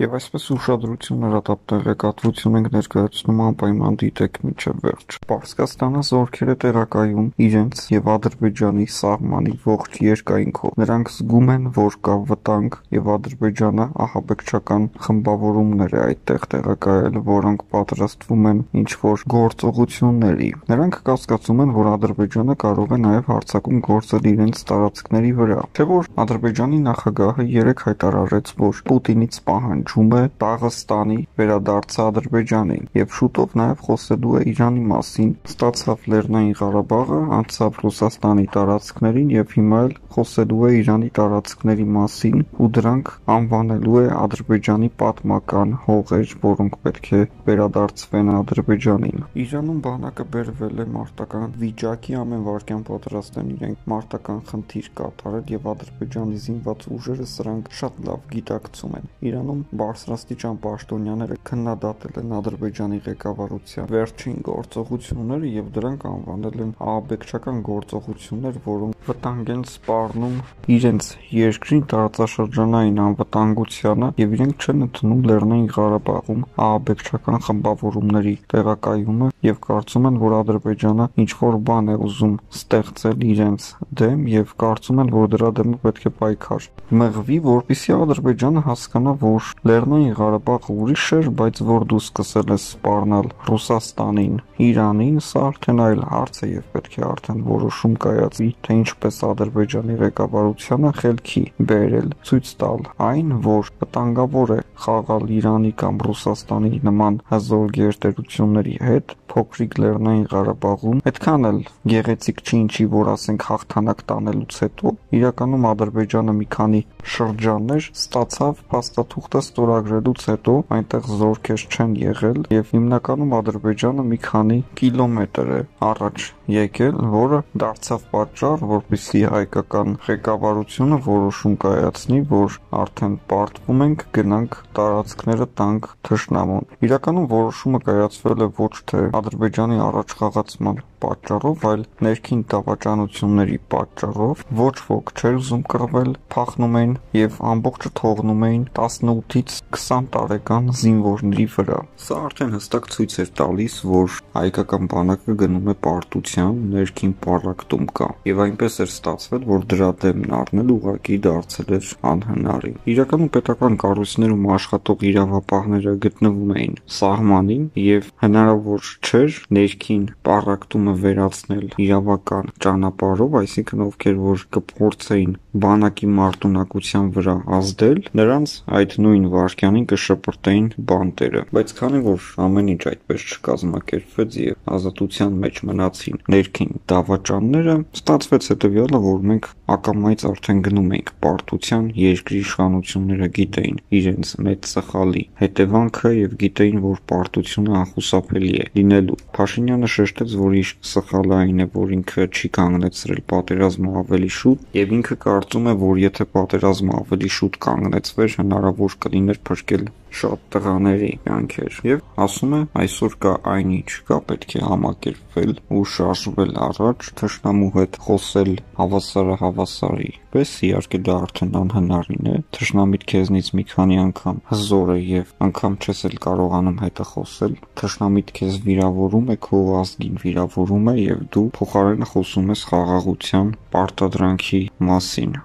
Եվ այսպես ուշադրություն հրատապ տեղեկատվություն ենք ներկայացնում անպայման դիտեք մինչև վերջ։ Պարսկաստանը զորքեր է տեղակայում իրենց եւ Ադրբեջանի սահմանի ողջ երկայնքով։ Նրանք զգում են, որ կա վտանգ եւ Ադրբեջանը ահաբեկչական խմբավորումներ է այդտեղ տեղակայել, որոնք պատրաստվում են ինչ-որ գործողությունների։ Նրանք կասկածում են, որ Ադրբեջանը կարող է նաեւ հարձակում գործել իրենց տարածքների վրա։ Չէ՞ որ Ադրբեջանի նախագահը երեք հայտարարեց, որ Պուտինից պահանջ պահանջում է Դաղստանի վերադարձը Ադրբեջանին եւ շուտով նաեւ խոսելու է Իրանի մասին։ Ստացավ Լեռնային Ղարաբաղը, անցավ Ռուսաստանի տարածքներին եւ հիմա էլ խոսելու է Իրանի տարածքների մասին ու դրանք անվանելու է Ադրբեջանի պատմական հողեր, որոնք պետք է վերադարձվեն Ադրբեջանին։ Իրանում բանակը բերվել է մարտական վիճակի ամեն վարքյան պատրաստ են իրենք մարտական խնդիր կատարել եւ Ադրբեջանի զինված ուժերը սրանք շատ լավ գիտակցում են։ Իրանում բարձրաստիճան պաշտոնյաները քննադատել են Ադրբեջանի ղեկավարության վերջին գործողությունները եւ դրանք անվանել են ահաբեկչական գործողություններ, որոնք վտանգ են սպառնում իրենց երկրի տարածաշրջանային անվտանգությանը եւ իրենք չեն ընդունում Լեռնային Ղարաբաղում ահաբեկչական խմբավորումների տեղակայումը եւ կարծում են, որ Ադրբեջանը ինչ որ բան է ուզում ստեղծել իրենց դեմ եւ կարծում են, որ դրա դեմ պետք է պայքար մղվի, որpիսի Ադրբեջանը հասկանա, որ Լեռնային Ղարաբաղը ուրիշ էր, բայց որ դու սկսել ես սպառնալ Ռուսաստանին, Իրանին, սա արդեն այլ հարց է եւ պետք է արդեն որոշում կայացվի, թե ինչպես Ադրբեջանի ղեկավարությունը խելքի բերել ցույց տալ այն, որ վտանգավոր է խաղալ Իրանի կամ Ռուսաստանի նման հզոր գերտերությունների հետ փոքրիկ Լեռնային Ղարաբաղում այդքան էլ գեղեցիկ չի ինչի որ ասենք հաղթանակ տանելուց հետո իրականում Ադրբեջանը մի քանի շրջաններ ստացավ փաստաթուղթը ստորագրելուց հետո այնտեղ զորքեր չեն եղել եւ հիմնականում Ադրբեջանը մի քանի կիլոմետր է առաջ եկել, որը դարձավ պատճառ, որպեսզի հայկական ղեկավարությունը որոշում կայացնի, որ արդեն պարտվում ենք գնանք տարածքները տանք թշնամուն։ Իրականում որոշումը կայացվել է ոչ թե Ադրբեջանի առաջխաղացման պատճառով, այլ ներքին դավաճանությունների պատճառով ոչ ոք չէր ուզում կռվել, փախնում էին եւ ամբողջը թողնում էին 18-ից 20 տարեկան զինվորների վրա։ Սա արդեն հստակ ցույց էր տալիս, որ հայկական բանակը գնում է պարտության ներքին պարակտում կա։ Եվ այնպես էր ստացվել, որ դրա դեմն առնել ուղակի դարձել էր անհնարին։ Իրականում պետական կառույցներում աշխատող իրավապահները գտնվում էին սահմանին եւ հնարավոր չէր ներքին պարակտումը վերացնել իրավական ճանապարհով, այսինքն ովքեր որ կփորձեին բանակի մարտունակության վրա ազդել, նրանց այդ նույն վարքյանին կշպրտեին բանտերը։ Բայց քանի որ ամեն ինչ այդպես չկազմակերպվեց եւ ազատության մեջ մնացին ներքին դավաճանները, ստացվեց հետեւյալը, որ մենք ակամայից արդեն գնում ենք պարտության երկրի իշխանությունները գիտեին իրենց մեծ սխալի հետևանքը եւ գիտեին, որ պարտությունը անխուսափելի է լինելու։ Փաշինյանը շեշտեց, որ իր սխալը այն է, որ ինքը չի կանգնեցրել պատերազմը ավելի շուտ եւ ինքը կարծում է, որ եթե պատերազմը ավելի շուտ կանգնեցվեր, հնարավոր կլիներ փրկել շատ տղաների կյանքեր եւ ասում է այսօր կա այնինչ կա պետք է համակերպվել ու շարժվել առաջ թշնամու հետ խոսել հավասարը հավասարի պես իհարկե դա արդեն անհնարին է թշնամիտ քեզնից մի քանի անգամ հզոր է եւ անգամ չես էլ կարողանում հետը խոսել թշնամիտ քեզ վիրավորում է քո ազգին վիրավորում է եւ դու փոխարենը խոսում ես խաղաղության պարտադրանքի մասին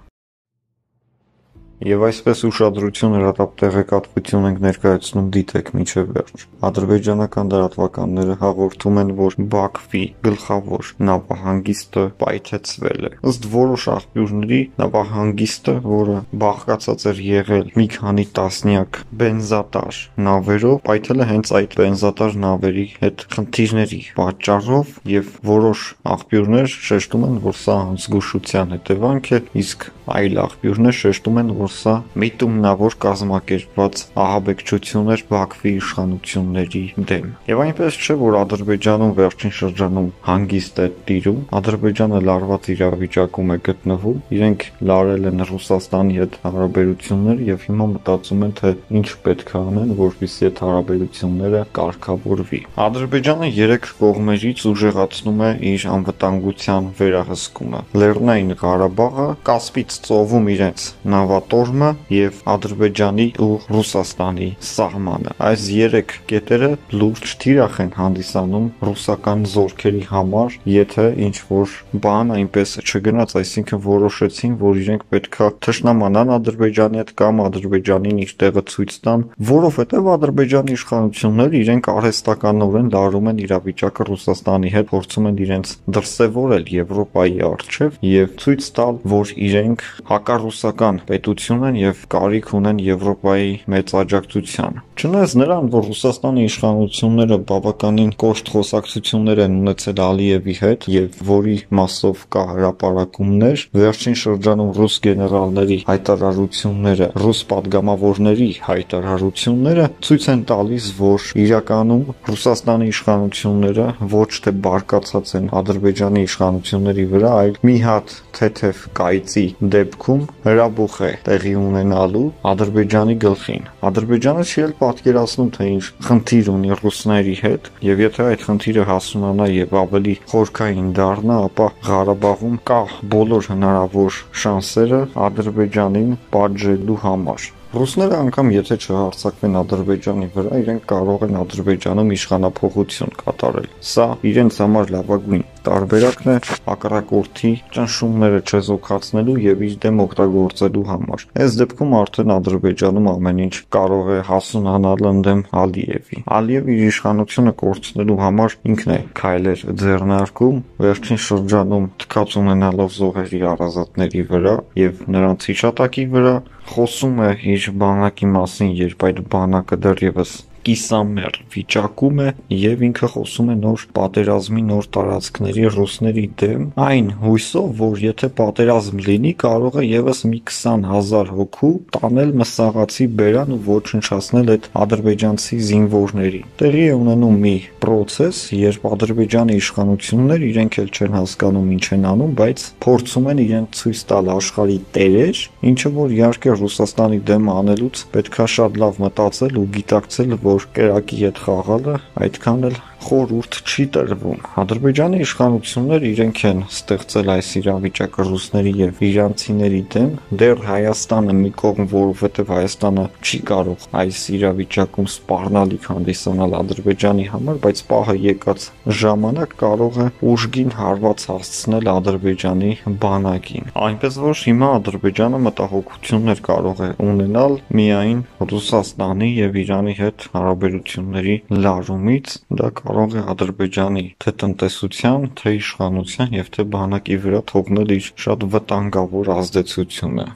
Եվ այսպես ուշադրություն հրատապ տեղեկատվություն ենք ներկայացնում դիտեք միջև վերջ։ Ադրբեջանական դրատվականները հաղորդում են, որ Բաքվի գլխավոր նավահանգիստը պայթեցվել է։ Ըստ որոշ աղբյուրների նավահանգիստը, որը բաղկացած էր եղել մի քանի տասնյակ բենզատար նավերով, պայթել է հենց այդ բենզատար նավերի հետ խնդիրների պատճառով եւ որոշ աղբյուրներ շեշտում են, որ սա զգուշության հետևանք է, իսկ այլ աղբյուրներ շեշտում են, որ որ սա միտումնավոր կազմակերպված ահաբեկչություն էր Բաքվի իշխանությունների դեմ։ Եվ այնպես չէ, որ Ադրբեջանում վերջին շրջանում հանգիստ է տիրում, Ադրբեջանը լարված իրավիճակում է գտնվում, իրենք լարել են Ռուսաստանի հետ հարաբերություններ եւ հիմա մտածում են, թե ինչ պետք է անեն, որպեսզի այդ հարաբերությունները կարգավորվի։ Ադրբեջանը երեք կողմերից ուժեղացնում է իր անվտանգության վերահսկումը։ Լեռնային Ղարաբաղը Կասպից ծովում իրենց նավատորմ կոտորմը եւ Ադրբեջանի ու Ռուսաստանի սահմանը։ Այս երեք կետերը լուրջ թիրախ են հանդիսանում ռուսական զորքերի համար, եթե ինչ որ բան այնպես չգնաց, այսինքն որոշեցին, որ իրենք պետքա թշնամանան Ադրբեջանի հետ կամ Ադրբեջանին իր տեղը ցույց տան, որովհետեւ Ադրբեջանի իշխանությունները իրենք արհեստականորեն լարում են իրավիճակը Ռուսաստանի հետ, փորձում են իրենց դրսևորել Եվրոպայի առջև եւ ցույց տալ, որ իրենք հակառուսական պետություն գոյություն են եւ կարիք ունեն Եվրոպայի մեծ աջակցության։ Չնայած նրան, որ Ռուսաստանի իշխանությունները բավականին կոշտ խոսակցություններ են ունեցել Ալիևի հետ եւ որի մասով կա հրապարակումներ, վերջին շրջանում ռուս գեներալների հայտարարությունները, ռուս падգամավորների հայտարարությունները ցույց են տալիս, որ իրականում Ռուսաստանի իշխանությունները ոչ թե բարկացած են Ադրբեջանի իշխանությունների վրա, այլ մի հատ թեթև կայծի դեպքում հրաբուխ է տեղի ունենալու Ադրբեջանի գլխին։ Ադրբեջանը չի էլ պատկերացնում, թե ինչ խնդիր ունի ռուսների հետ, եւ եթե այդ խնդիրը հասունանա եւ ավելի խորքային դառնա, ապա Ղարաբաղում կա բոլոր հնարավոր շանսերը Ադրբեջանին պատժելու համար։ Ռուսները անգամ եթե չհարցակվեն Ադրբեջանի վրա, իրենք կարող են Ադրբեջանում իշխանապողություն կատարել։ Սա իրենց համար լավագույն տարբերակն է հակառակորդի ճնշումները չեզոքացնելու եւ իր դեմ օգտագործելու համար։ Այս դեպքում արդեն Ադրբեջանում ամեն ինչ կարող է հասունանալ ընդդեմ Ալիևի։ Ալիևը իր իշխանությունը կորցնելու համար ինքն է քայլեր ձեռնարկում, վերջին շրջանում թքած ունենալով զոհերի առազատների վրա եւ նրանց հիշատակի վրա խոսում է իր բանակի մասին, երբ այդ բանակը դեռևս կիսամեռ վիճակում է եւ ինքը խոսում է նոր պատերազմի նոր տարածքների ռուսների դեմ այն հույսով որ եթե պատերազմ լինի կարող է եւս մի 20000 հոգու տանել մսաղացի բերան ու ոչնչացնել այդ ադրբեջանցի զինվորների տեղի է ունենում մի process երբ ադրբեջանի իշխանություններ իրենք էլ չեն հասկանում ինչ են անում բայց փորձում են իրենց ցույց տալ աշխարհի տերեր ինչը որ իհարկե Ռուսաստանի դեմ անելուց պետքա շատ լավ մտածել ու գիտակցել որ որ կերակի հետ խաղալը այդքան էլ խորուրդ չի տրվում։ Ադրբեջանի իշխանությունները իրենք են ստեղծել այս իրավիճակը ռուսների եւ իրանցիների դեմ, դեռ Հայաստանը մի կողմ, որովհետեւ Հայաստանը չի կարող այս իրավիճակում սպառնալիք հանդիսանալ Ադրբեջանի համար, բայց պահը եկած ժամանակ կարող է ուժգին հարված հասցնել Ադրբեջանի բանակին։ Այնպես որ հիմա Ադրբեջանը մտահոգություններ կարող է ունենալ միայն Ռուսաստանի եւ Իրանի հետ հարաբերությունների լարումից, դա կարող է Ադրբեջանի թե տնտեսության, թե իշխանության եւ թե բանակի վրա թողնել իր շատ վտանգավոր ազդեցությունը։